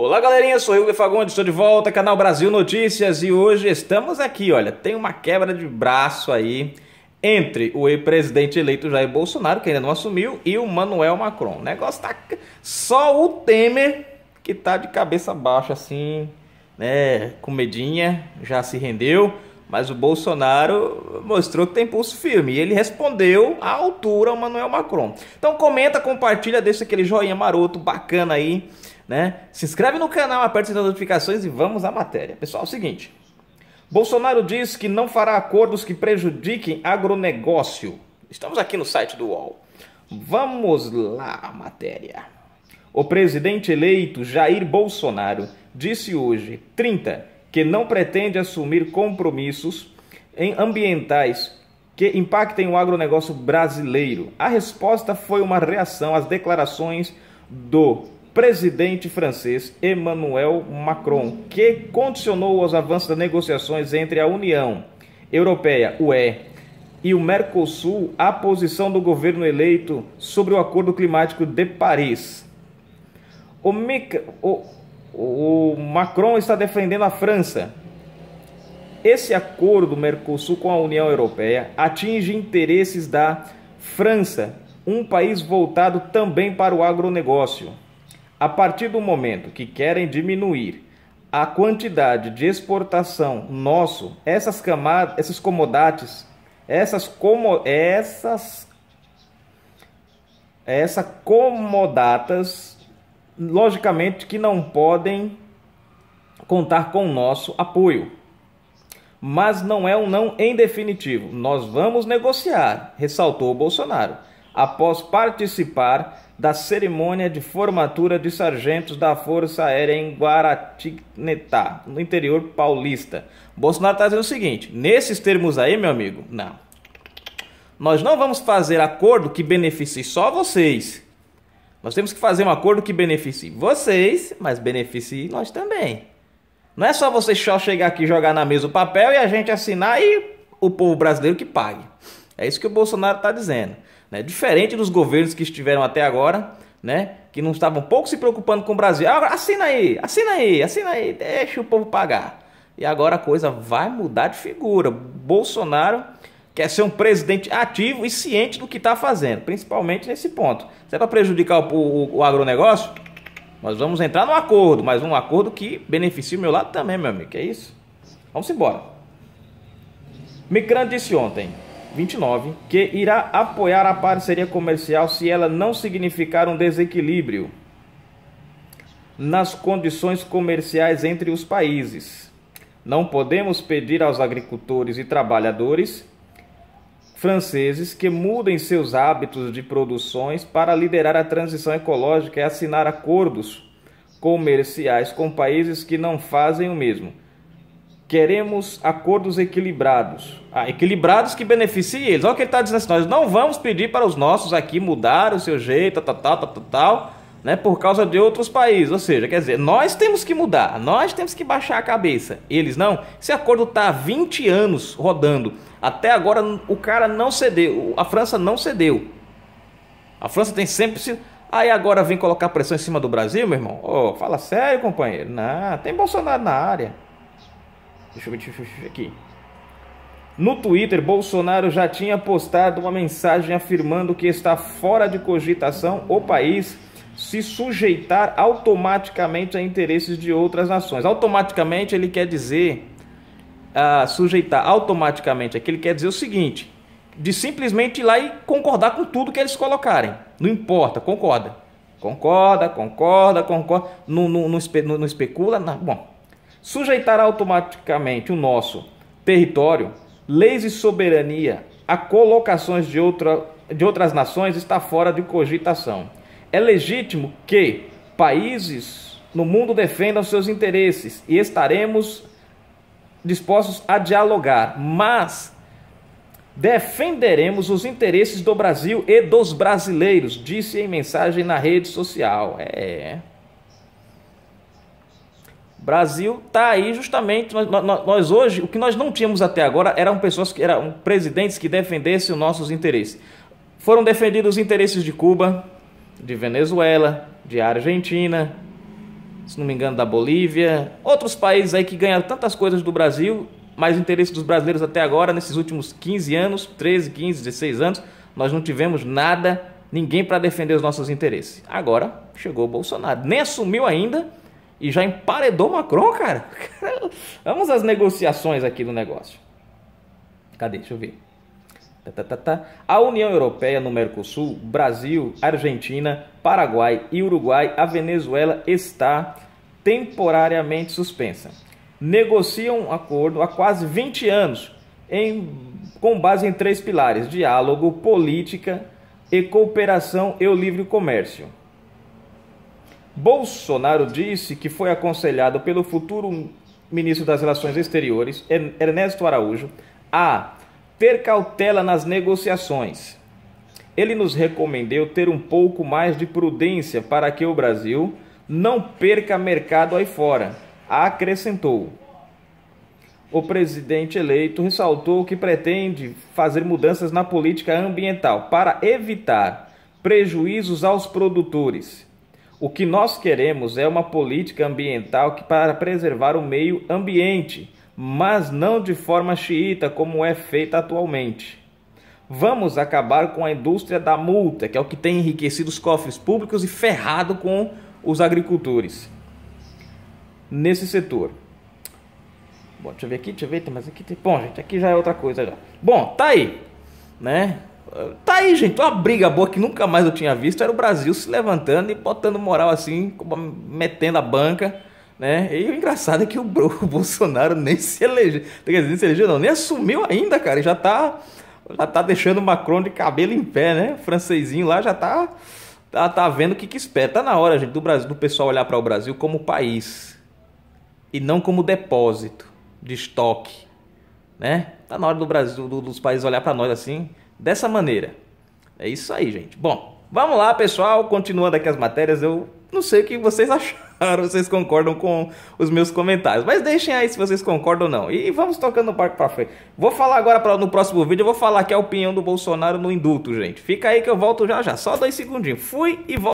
Olá galerinha, sou Hugo Fagundes, estou de volta, canal Brasil Notícias e hoje estamos aqui, olha, tem uma quebra de braço aí entre o presidente eleito Jair Bolsonaro, que ainda não assumiu, e o Manuel Macron. O negócio tá só o Temer que tá de cabeça baixa assim, né, com medinha, já se rendeu, mas o Bolsonaro mostrou que tem pulso firme e ele respondeu à altura ao Manuel Macron. Então comenta, compartilha, deixa aquele joinha maroto bacana aí né? Se inscreve no canal, aperte as notificações e vamos à matéria. Pessoal, é o seguinte. Bolsonaro diz que não fará acordos que prejudiquem agronegócio. Estamos aqui no site do UOL. Vamos lá, matéria. O presidente eleito Jair Bolsonaro disse hoje, 30, que não pretende assumir compromissos ambientais que impactem o agronegócio brasileiro. A resposta foi uma reação às declarações do presidente francês Emmanuel Macron, que condicionou os avanços das negociações entre a União Europeia, UE, e o Mercosul à posição do governo eleito sobre o Acordo Climático de Paris. O, o... o Macron está defendendo a França. Esse acordo do Mercosul com a União Europeia atinge interesses da França, um país voltado também para o agronegócio. A partir do momento que querem diminuir a quantidade de exportação nosso, essas camadas, essas comodates, essas como essas essa comodatas, logicamente que não podem contar com o nosso apoio. Mas não é um não em definitivo. Nós vamos negociar, ressaltou Bolsonaro, após participar da cerimônia de formatura de sargentos da Força Aérea em Guaratinetá, no interior paulista. Bolsonaro está dizendo o seguinte: nesses termos aí, meu amigo, não. Nós não vamos fazer acordo que beneficie só vocês. Nós temos que fazer um acordo que beneficie vocês, mas beneficie nós também. Não é só você só chegar aqui jogar na mesa o papel e a gente assinar e o povo brasileiro que pague. É isso que o Bolsonaro está dizendo. Né? Diferente dos governos que estiveram até agora, né? que não estavam pouco se preocupando com o Brasil. Agora assina aí, assina aí, assina aí, deixa o povo pagar. E agora a coisa vai mudar de figura. Bolsonaro quer ser um presidente ativo e ciente do que está fazendo, principalmente nesse ponto. Se é para prejudicar o, o, o, agronegócio, nós vamos entrar num acordo, mas um acordo que beneficie o meu lado também, meu amigo. É isso? Vamos embora. Micran disse ontem 29, que irá apoiar a parceria comercial se ela não significar um desequilíbrio nas condições comerciais entre os países. Não podemos pedir aos agricultores e trabalhadores franceses que mudem seus hábitos de produções para liderar a transição ecológica e assinar acordos comerciais com países que não fazem o mesmo queremos acordos equilibrados. Ah, equilibrados que beneficiem eles. Olha o que ele está dizendo assim, nós não vamos pedir para os nossos aqui mudar o seu jeito, tal, tal, tal, tal, tal, né, por causa de outros países. Ou seja, quer dizer, nós temos que mudar, nós temos que baixar a cabeça. Eles não. Esse acordo está há 20 anos rodando. Até agora o cara não cedeu, a França não cedeu. A França tem sempre sido... Aí agora vem colocar pressão em cima do Brasil, meu irmão? Oh, fala sério, companheiro. Não, tem Bolsonaro na área. Deixa eu ver aqui. No Twitter, Bolsonaro já tinha postado uma mensagem afirmando que está fora de cogitação o país se sujeitar automaticamente a interesses de outras nações. Automaticamente ele quer dizer uh, sujeitar automaticamente aqui ele quer dizer o seguinte: de simplesmente ir lá e concordar com tudo que eles colocarem. Não importa, concorda. Concorda, concorda, concorda. Não, não, não, não especula. Não. Bom, sujeitar automaticamente o nosso território, leis e soberania a colocações de, outra, de outras nações está fora de cogitação. É legítimo que países no mundo defendam seus interesses e estaremos dispostos a dialogar, mas defenderemos os interesses do Brasil e dos brasileiros, disse em mensagem na rede social. É. Brasil está aí justamente, nós, nós, hoje, o que nós não tínhamos até agora eram pessoas que eram presidentes que defendessem os nossos interesses. Foram defendidos os interesses de Cuba, de Venezuela, de Argentina, se não me engano, da Bolívia, outros países aí que ganharam tantas coisas do Brasil, mas o interesse dos brasileiros até agora, nesses últimos 15 anos, 13, 15, 16 anos, nós não tivemos nada, ninguém para defender os nossos interesses. Agora chegou o Bolsonaro, nem assumiu ainda e já emparedou Macron, cara. Vamos às negociações aqui do negócio. Cadê? Deixa eu ver. Tá, tá, tá, a União Europeia no Mercosul, Brasil, Argentina, Paraguai e Uruguai, a Venezuela está temporariamente suspensa. Negociam um acordo há quase 20 anos em, com base em três pilares: diálogo, política e cooperação e o livre comércio. Bolsonaro disse que foi aconselhado pelo futuro ministro das Relações Exteriores, Ernesto Araújo, a ter cautela nas negociações. Ele nos recomendou ter um pouco mais de prudência para que o Brasil não perca mercado aí fora. Acrescentou. O presidente eleito ressaltou que pretende fazer mudanças na política ambiental para evitar prejuízos aos produtores. O que nós queremos é uma política ambiental que para preservar o meio ambiente mas não de forma xiita como é feita atualmente. Vamos acabar com a indústria da multa, que é o que tem enriquecido os cofres públicos e ferrado com os agricultores nesse setor. Bom, deixa eu ver aqui, deixa eu ver, tem mais aqui. Bom, gente, aqui já é outra coisa já. Bom, tá aí, né? Tá aí, gente, uma briga boa que nunca mais eu tinha visto era o Brasil se levantando e botando moral assim, metendo a banca né? E o engraçado é que o, Bolsonaro nem se elegeu. Quer dizer, nem se elegeu, não, nem assumiu ainda, cara. Já tá, já tá deixando o Macron de cabelo em pé, né? O francesinho lá já tá, tá, tá vendo o que, que espera. Tá na hora, gente, do, Brasil, do pessoal olhar para o Brasil como país e não como depósito de estoque, né? Tá na hora do Brasil, do, dos países olhar para nós assim, dessa maneira. É isso aí, gente. Bom, vamos lá, pessoal. Continuando aqui as matérias, eu não sei o que vocês acharam, vocês concordam com os meus comentários. Mas deixem aí se vocês concordam ou não. E vamos tocando o barco para frente. Vou falar agora pra, no próximo vídeo, eu vou falar que é a opinião do Bolsonaro no indulto, gente. Fica aí que eu volto já já. Só dois segundinhos. Fui e volto.